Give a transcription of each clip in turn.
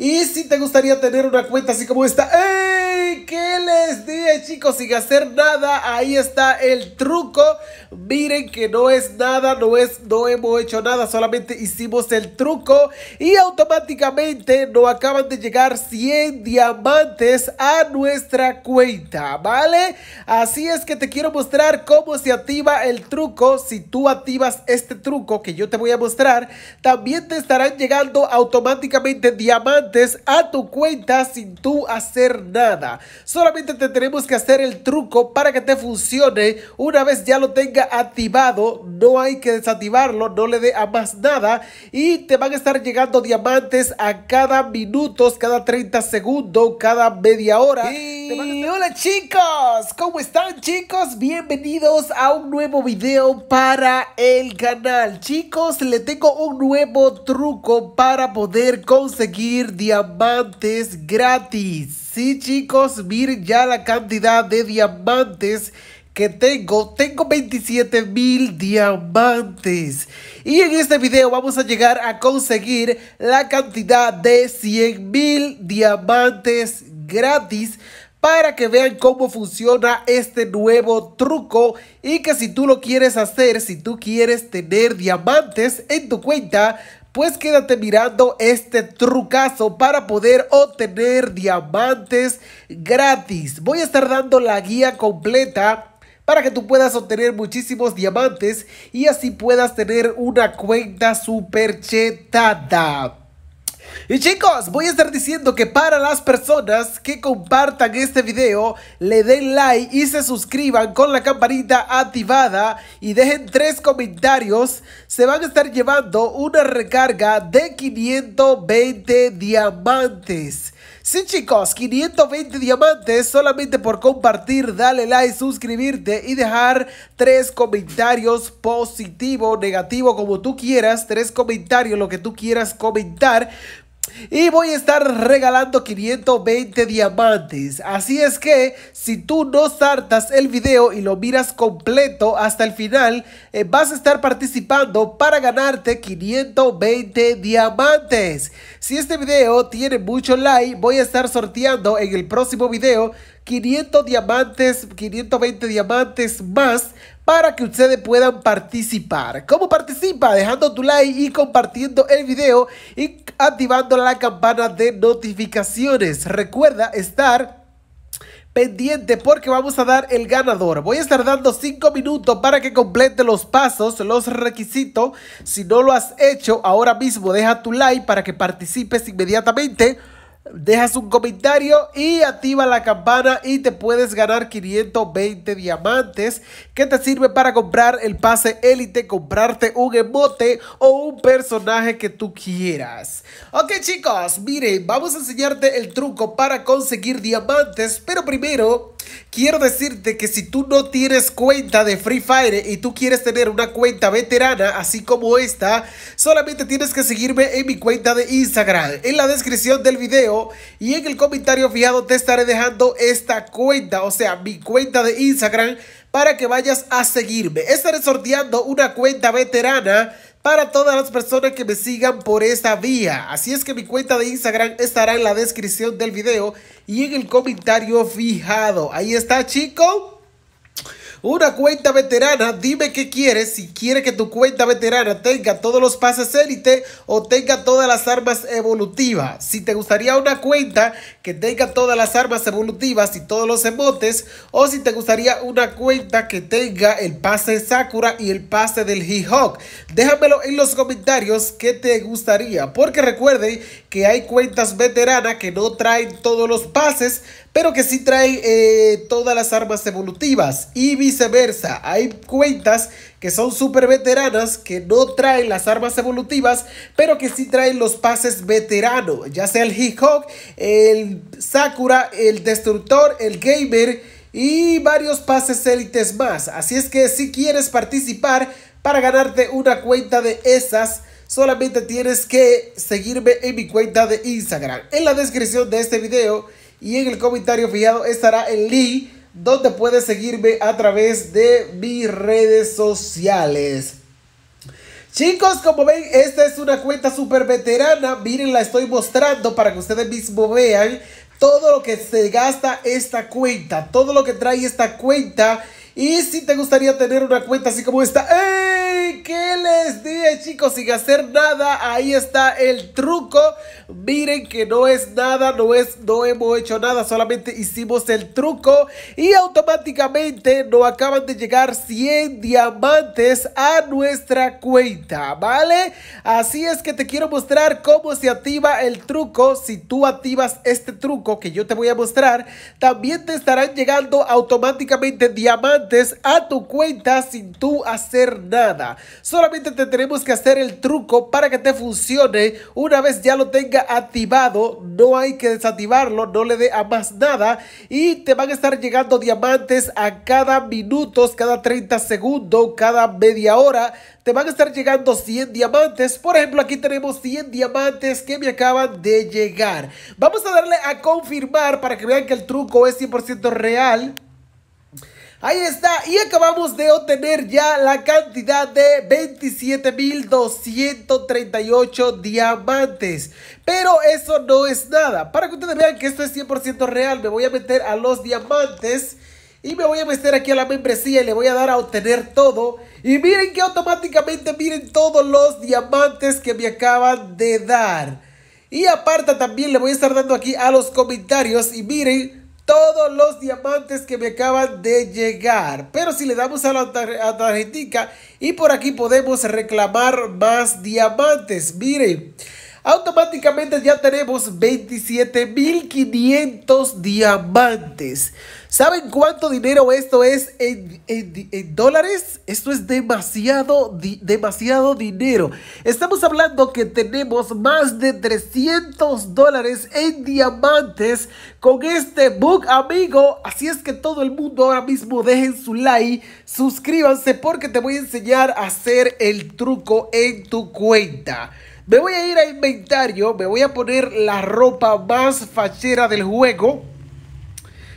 Y si te gustaría tener una cuenta así como esta, ¡Ey! ¿Qué les dije chicos? Sin hacer nada, ahí está el truco. Miren que no es nada, no es, no hemos hecho nada, solamente hicimos el truco y automáticamente nos acaban de llegar 100 diamantes a nuestra cuenta, ¿vale? Así es que te quiero mostrar cómo se activa el truco. Si tú activas este truco que yo te voy a mostrar, también te estarán llegando automáticamente diamantes a tu cuenta sin tú hacer nada. Solamente te tenemos que hacer el truco para que te funcione. Una vez ya lo tenga activado, no hay que desactivarlo, no le dé a más nada y te van a estar llegando diamantes a cada minutos, cada 30 segundos, cada media hora. Y hola chicos, ¿cómo están chicos? Bienvenidos a un nuevo video para el canal. Chicos, le tengo un nuevo truco para poder conseguir diamantes gratis. Sí chicos, miren ya la cantidad de diamantes que tengo, tengo 27 mil diamantes. Y en este video vamos a llegar a conseguir la cantidad de 100 mil diamantes gratis para que vean cómo funciona este nuevo truco y que si tú lo quieres hacer, si tú quieres tener diamantes en tu cuenta, pues quédate mirando este trucazo para poder obtener diamantes gratis. Voy a estar dando la guía completa para que tú puedas obtener muchísimos diamantes y así puedas tener una cuenta super chetada. Y chicos, voy a estar diciendo que para las personas que compartan este video, le den like y se suscriban con la campanita activada y dejen tres comentarios, se van a estar llevando una recarga de 520 diamantes. Sí chicos, 520 diamantes solamente por compartir, dale like, suscribirte y dejar tres comentarios positivo, negativo, como tú quieras, tres comentarios, lo que tú quieras comentar. Y voy a estar regalando 520 diamantes. Así es que si tú no saltas el video y lo miras completo hasta el final, eh, vas a estar participando para ganarte 520 diamantes. Si este video tiene mucho like, voy a estar sorteando en el próximo video 500 diamantes, 520 diamantes más para que ustedes puedan participar. ¿Cómo participa? Dejando tu like y compartiendo el video y activando la campana de notificaciones. Recuerda estar pendiente porque vamos a dar el ganador. Voy a estar dando 5 minutos para que complete los pasos, los requisitos. Si no lo has hecho, ahora mismo deja tu like para que participes inmediatamente dejas un comentario y activa la campana y te puedes ganar 520 diamantes que te sirve para comprar el pase élite, comprarte un emote o un personaje que tú quieras. Ok chicos, miren, vamos a enseñarte el truco para conseguir diamantes, pero primero quiero decirte que si tú no tienes cuenta de Free Fire y tú quieres tener una cuenta veterana, así como esta, solamente tienes que seguirme en mi cuenta de Instagram. En la descripción del video y en el comentario fijado te estaré dejando esta cuenta, o sea, mi cuenta de Instagram, para que vayas a seguirme. Estaré sorteando una cuenta veterana para todas las personas que me sigan por esta vía. Así es que mi cuenta de Instagram estará en la descripción del video y en el comentario fijado. Ahí está, chico. Una cuenta veterana, dime qué quieres, si quieres que tu cuenta veterana tenga todos los pases élite o tenga todas las armas evolutivas. Si te gustaría una cuenta que tenga todas las armas evolutivas y todos los emotes o si te gustaría una cuenta que tenga el pase Sakura y el pase del He-Hawk. Déjamelo en los comentarios qué te gustaría, porque recuerden que hay cuentas veteranas que no traen todos los pases, pero que sí traen eh, todas las armas evolutivas y viceversa. Hay cuentas que son súper veteranas que no traen las armas evolutivas, pero que sí traen los pases veteranos, ya sea el He-Hawk, el Sakura, el Destructor, el Gamer y varios pases élites más. Así es que si quieres participar para ganarte una cuenta de esas, solamente tienes que seguirme en mi cuenta de Instagram. En la descripción de este video y en el comentario fijado estará el link donde puedes seguirme a través de mis redes sociales. Chicos, como ven, esta es una cuenta súper veterana. Miren, la estoy mostrando para que ustedes mismos vean todo lo que se gasta esta cuenta, todo lo que trae esta cuenta. Y si te gustaría tener una cuenta así como esta, ¿Qué les dije chicos? Sin hacer nada, ahí está el truco. Miren que no es nada, no es, no hemos hecho nada, solamente hicimos el truco y automáticamente nos acaban de llegar 100 diamantes a nuestra cuenta, ¿vale? Así es que te quiero mostrar cómo se activa el truco. Si tú activas este truco que yo te voy a mostrar, también te estarán llegando automáticamente diamantes a tu cuenta sin tú hacer nada. Solamente te tenemos que hacer el truco para que te funcione. Una vez ya lo tenga activado, no hay que desactivarlo, no le dé a más nada y te van a estar llegando diamantes a cada minutos, cada 30 segundos, cada media hora. Te van a estar llegando 100 diamantes. Por ejemplo, aquí tenemos 100 diamantes que me acaban de llegar. Vamos a darle a confirmar para que vean que el truco es 100% real. Ahí está, y acabamos de obtener ya la cantidad de 27.238 diamantes. Pero eso no es nada. Para que ustedes vean que esto es 100% real, me voy a meter a los diamantes. Y me voy a meter aquí a la membresía y le voy a dar a obtener todo. Y miren que automáticamente miren todos los diamantes que me acaban de dar. Y aparte también le voy a estar dando aquí a los comentarios. Y miren todos los diamantes que me acaban de llegar. Pero si le damos a la tarjetita y por aquí podemos reclamar más diamantes. Miren. Automáticamente ya tenemos 27.500 diamantes. ¿Saben cuánto dinero esto es en, dólares? Esto es demasiado, demasiado dinero. Estamos hablando que tenemos más de 300 dólares en diamantes con este book, amigo. Así es que todo el mundo ahora mismo dejen su like, suscríbanse porque te voy a enseñar a hacer el truco en tu cuenta. Me voy a ir a inventario, me voy a poner la ropa más fachera del juego.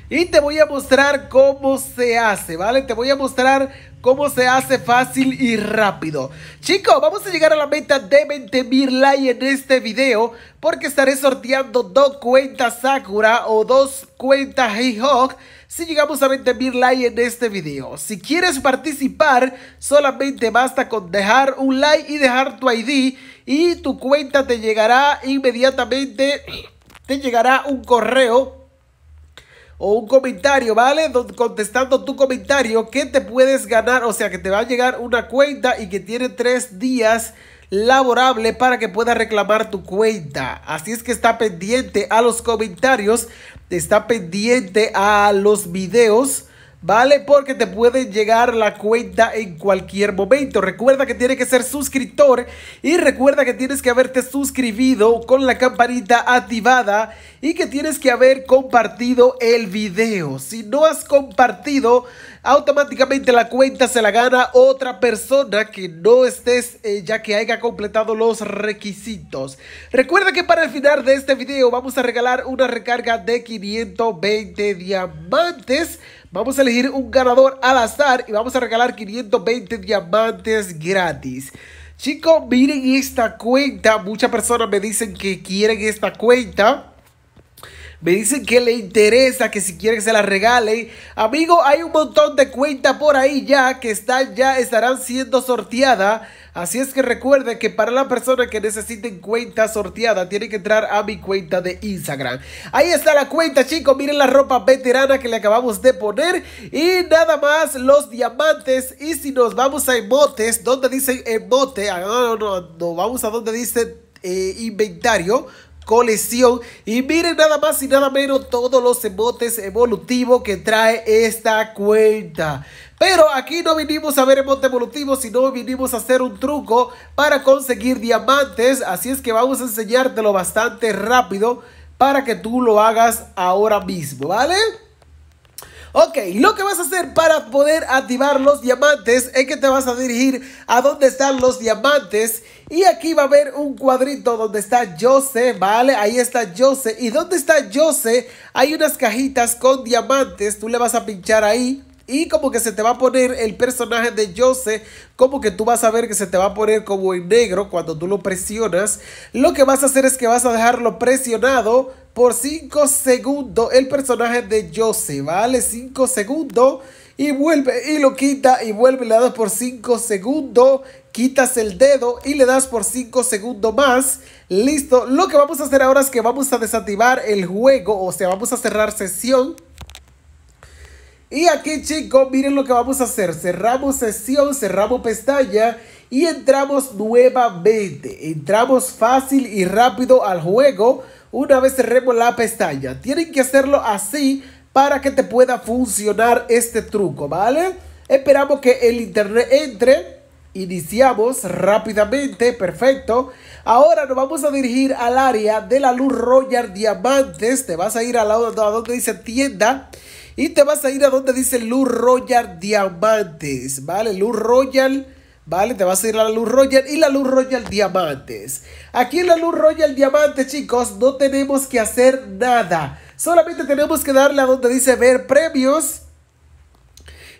Y te voy a mostrar cómo se hace, ¿vale? Te voy a mostrar cómo se hace fácil y rápido. Chicos, vamos a llegar a la meta de 20 mil likes en este video. Porque estaré sorteando dos cuentas Sakura o dos cuentas Hey-Hawk si llegamos a 20 mil likes en este video. Si quieres participar, solamente basta con dejar un like y dejar tu ID y tu cuenta te llegará inmediatamente, te llegará un correo o un comentario, ¿vale? Contestando tu comentario que te puedes ganar, o sea que te va a llegar una cuenta y que tiene tres días laborable para que puedas reclamar tu cuenta. Así es que está pendiente a los comentarios, está pendiente a los videos ¿vale? Porque te puede llegar la cuenta en cualquier momento. Recuerda que tienes que ser suscriptor y recuerda que tienes que haberte suscribido con la campanita activada y que tienes que haber compartido el video. Si no has compartido, automáticamente la cuenta se la gana otra persona que no estés eh, ya que haya completado los requisitos. Recuerda que para el final de este video vamos a regalar una recarga de 520 diamantes Vamos a elegir un ganador al azar y vamos a regalar 520 diamantes gratis. Chicos, miren esta cuenta. Muchas personas me dicen que quieren esta cuenta. Me dicen que le interesa, que si quieren que se la regalen. Amigo, hay un montón de cuentas por ahí ya que están, ya estarán siendo sorteadas. Así es que recuerden que para la persona que necesiten cuenta sorteada, tienen que entrar a mi cuenta de Instagram. Ahí está la cuenta, chicos. Miren la ropa veterana que le acabamos de poner. Y nada más los diamantes. Y si nos vamos a emotes, donde dice emote, ah, no, no, no, vamos a donde dice eh, inventario colección. Y miren nada más y nada menos todos los emotes evolutivos que trae esta cuenta. Pero aquí no vinimos a ver emotes evolutivos, sino vinimos a hacer un truco para conseguir diamantes. Así es que vamos a enseñártelo bastante rápido para que tú lo hagas ahora mismo, ¿vale? Ok, lo que vas a hacer para poder activar los diamantes es que te vas a dirigir a donde están los diamantes y aquí va a haber un cuadrito donde está Jose, ¿vale? Ahí está Jose. ¿Y dónde está Jose? Hay unas cajitas con diamantes, tú le vas a pinchar ahí y como que se te va a poner el personaje de Jose, como que tú vas a ver que se te va a poner como en negro cuando tú lo presionas. Lo que vas a hacer es que vas a dejarlo presionado por 5 segundos el personaje de Jose, ¿vale? 5 segundos y vuelve y lo quita y vuelve, le das por 5 segundos, quitas el dedo y le das por 5 segundos más. Listo, lo que vamos a hacer ahora es que vamos a desactivar el juego, o sea, vamos a cerrar sesión. Y aquí chicos, miren lo que vamos a hacer. Cerramos sesión, cerramos pestaña y entramos nuevamente. Entramos fácil y rápido al juego una vez cerremos la pestaña. Tienen que hacerlo así para que te pueda funcionar este truco, ¿vale? Esperamos que el internet entre. Iniciamos rápidamente, perfecto. Ahora nos vamos a dirigir al área de la luz Royal Diamantes. Te vas a ir al lado a donde dice tienda. Y te vas a ir a donde dice Luz Royal Diamantes, ¿vale? Luz Royal, ¿vale? Te vas a ir a la Luz Royal y la Luz Royal Diamantes. Aquí en la Luz Royal Diamantes, chicos, no tenemos que hacer nada. Solamente tenemos que darle a donde dice ver premios.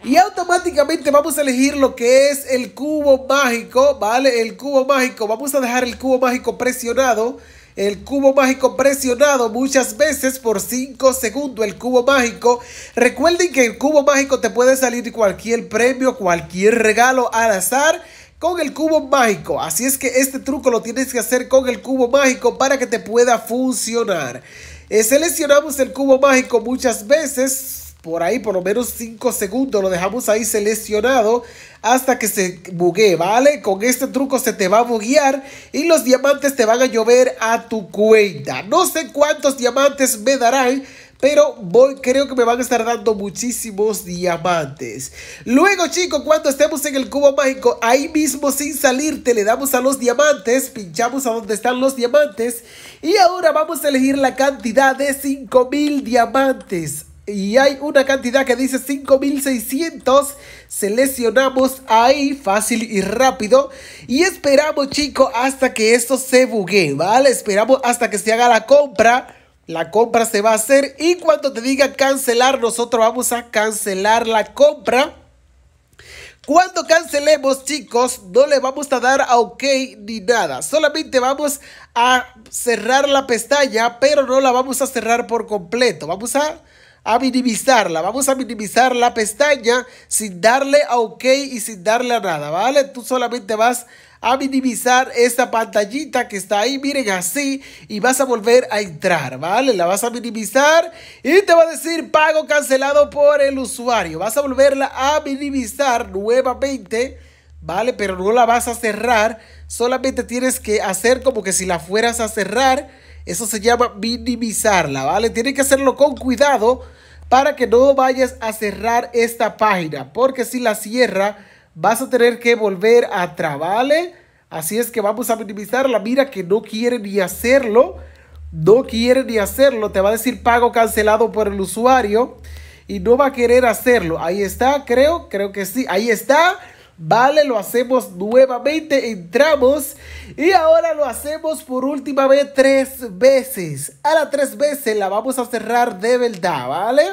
Y automáticamente vamos a elegir lo que es el cubo mágico, ¿vale? El cubo mágico. Vamos a dejar el cubo mágico presionado el cubo mágico presionado muchas veces por 5 segundos. El cubo mágico. Recuerden que el cubo mágico te puede salir cualquier premio, cualquier regalo al azar con el cubo mágico. Así es que este truco lo tienes que hacer con el cubo mágico para que te pueda funcionar. Eh, seleccionamos el cubo mágico muchas veces por ahí por lo menos 5 segundos lo dejamos ahí seleccionado hasta que se bugue, ¿vale? Con este truco se te va a buguear y los diamantes te van a llover a tu cuenta. No sé cuántos diamantes me darán, pero voy, creo que me van a estar dando muchísimos diamantes. Luego, chicos, cuando estemos en el cubo mágico, ahí mismo sin salirte, le damos a los diamantes, pinchamos a donde están los diamantes y ahora vamos a elegir la cantidad de 5000 diamantes y hay una cantidad que dice 5600. Seleccionamos ahí fácil y rápido. Y esperamos chicos hasta que esto se bugue, ¿vale? Esperamos hasta que se haga la compra. La compra se va a hacer y cuando te diga cancelar, nosotros vamos a cancelar la compra. Cuando cancelemos, chicos, no le vamos a dar a OK ni nada. Solamente vamos a cerrar la pestaña, pero no la vamos a cerrar por completo. Vamos a a minimizarla. Vamos a minimizar la pestaña sin darle a OK y sin darle a nada, ¿vale? Tú solamente vas a minimizar esta pantallita que está ahí, miren así, y vas a volver a entrar, ¿vale? La vas a minimizar y te va a decir pago cancelado por el usuario. Vas a volverla a minimizar nuevamente, ¿vale? Pero no la vas a cerrar, solamente tienes que hacer como que si la fueras a cerrar eso se llama minimizarla, ¿vale? Tienes que hacerlo con cuidado para que no vayas a cerrar esta página. Porque si la cierra, vas a tener que volver atrás, ¿vale? Así es que vamos a minimizarla. Mira que no quiere ni hacerlo. No quiere ni hacerlo. Te va a decir pago cancelado por el usuario. Y no va a querer hacerlo. Ahí está, creo. Creo que sí. Ahí está. Vale, lo hacemos nuevamente, entramos y ahora lo hacemos por última vez tres veces. A las tres veces la vamos a cerrar de verdad, ¿vale?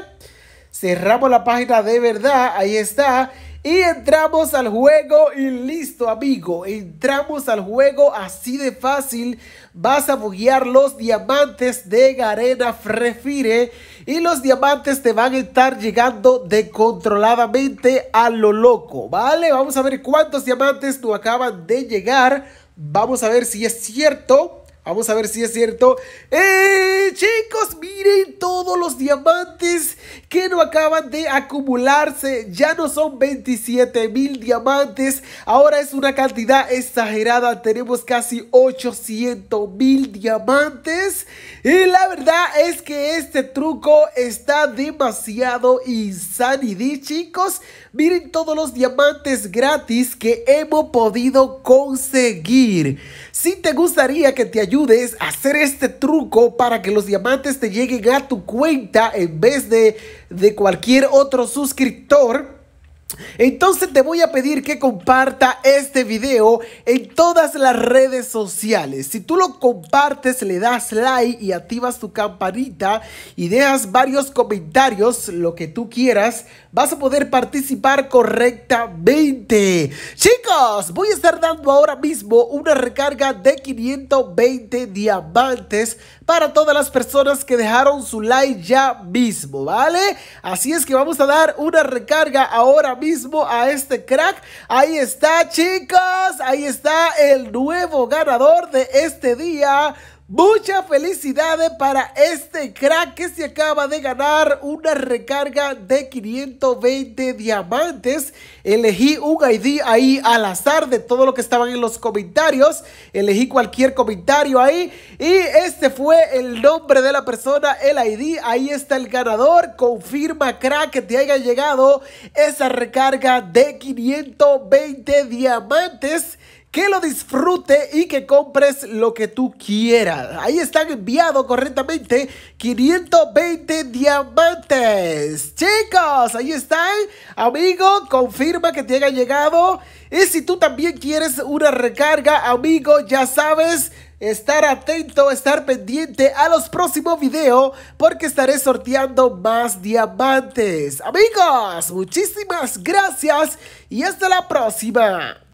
Cerramos la página de verdad, ahí está. Y entramos al juego y listo, amigo. Entramos al juego así de fácil. Vas a buguear los diamantes de Garena Frefire. Y los diamantes te van a estar llegando descontroladamente a lo loco, ¿vale? Vamos a ver cuántos diamantes nos acaban de llegar. Vamos a ver si es cierto. Vamos a ver si es cierto. ¡Eh, chicos! Miren todos los diamantes que no acaban de acumularse. Ya no son 27 mil diamantes. Ahora es una cantidad exagerada. Tenemos casi 800 mil diamantes. Y la verdad es que este truco está demasiado insanity, chicos. Miren todos los diamantes gratis que hemos podido conseguir. Si te gustaría que te ayudes a hacer este truco para que los diamantes te lleguen a tu cuenta en vez de, de cualquier otro suscriptor, Entonces te voy a pedir que comparta este video en todas las redes sociales. Si tú lo compartes, le das like y activas tu campanita y dejas varios comentarios, lo que tú quieras, vas a poder participar correctamente. Chicos, voy a estar dando ahora mismo una recarga de 520 diamantes para todas las personas que dejaron su like ya mismo, ¿vale? Así es que vamos a dar una recarga ahora mismo a este crack. Ahí está, chicos. Ahí está el nuevo ganador de este día. Muchas felicidades para este crack que se acaba de ganar una recarga de 520 diamantes. Elegí un ID ahí al azar de todo lo que estaban en los comentarios. Elegí cualquier comentario ahí. Y este fue el nombre de la persona, el ID. Ahí está el ganador. Confirma crack que te haya llegado esa recarga de 520 diamantes que lo disfrute y que compres lo que tú quieras. Ahí están enviados correctamente 520 diamantes. Chicos, ahí están. Amigo, confirma que te haya llegado. Y si tú también quieres una recarga, amigo, ya sabes estar atento, estar pendiente a los próximos videos porque estaré sorteando más diamantes. Amigos, muchísimas gracias y hasta la próxima.